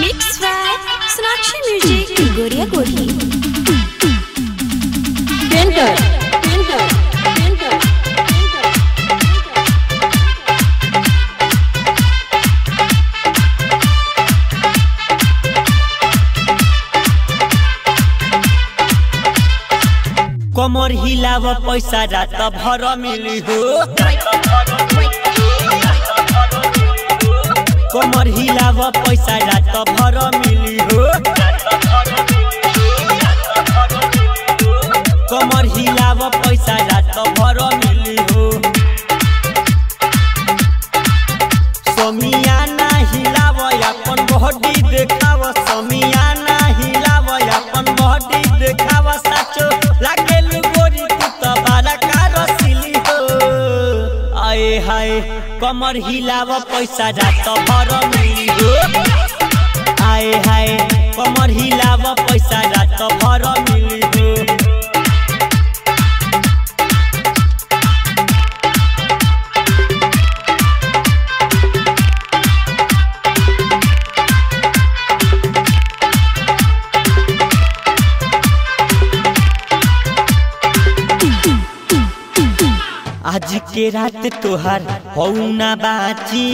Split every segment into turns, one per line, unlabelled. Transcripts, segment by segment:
Mix Sonakshi music गोरिया गोरी
painter
कमर हिलाव पैसा रात भर मिली हो कमर हिलाव, पैसा रात भर मिली हो कमर हिलाव, पैसा रात भर मिली हो समियाना हिलाव, अपन बॉडी देखाव कमर हिलाव पैसा रात भर मिली आए हाय कमर हिलाव पैसा रात आज के रात तोहार हौ ना बाची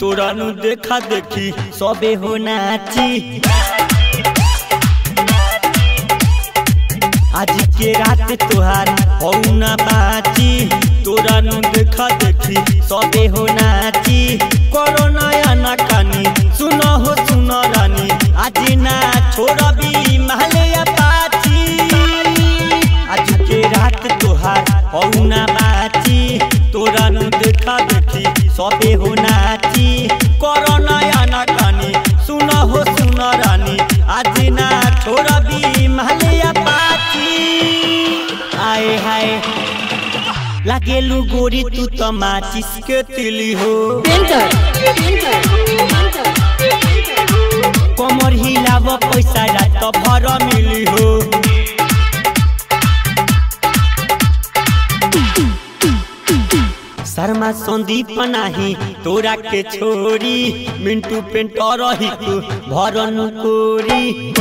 तोरा नु देखा देखी सबे हो नाची। आज के रात तोहार हौ ना बाची तोरा नु देखा देखी सबे हो नाची। करो नया ना कानी सुनो हो सुनो रानी, आज ना छोड़बी सबे हो नाची करो नया ना कानी सुनो हो सुनो रानी आज ना छोड़बी महलिया पाची। आए हाय लागेलु गोरी तू तो माचिस के तिली हो।
पेंटर पेंटर
कमर हिलाव पैसा रात भर मिली हो। शर्मा संदीप नाही तोरा के छोरी, मिंटू पेंटर रही तू भरन कोरी।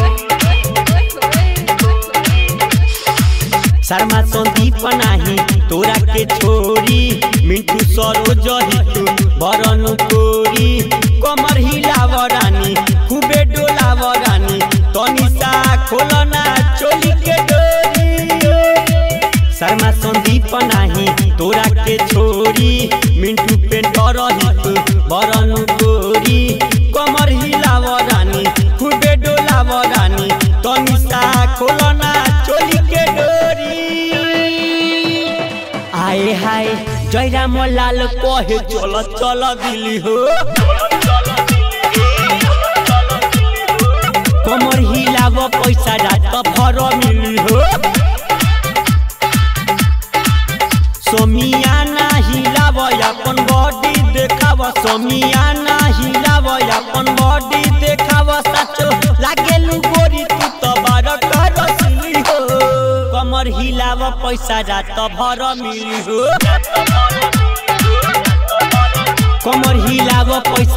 शर्मा संदीप नाही तोरा के छोरी, मिंटू सरोज ही तू भरन कोरी। संदीप नाही तोरा के छोरी, मिंटू पेंटर बरन गोरी, कमर हिलाव रानी, खूबे डोलाव रानी तनिसा खोलना चोली के डोरी। आए हाय, जयराम लाल कहे, चल चल दिली हो। समियाना हिलाव अपन बॉडी देखाव समियाना हिलाव अपन बॉडी देखाव, साचो लागेलु गोरी तू तो बार कर सिली हो। कमर हिलाव, पैसा रात भर मिली हो। कमर हिलाव, पैसा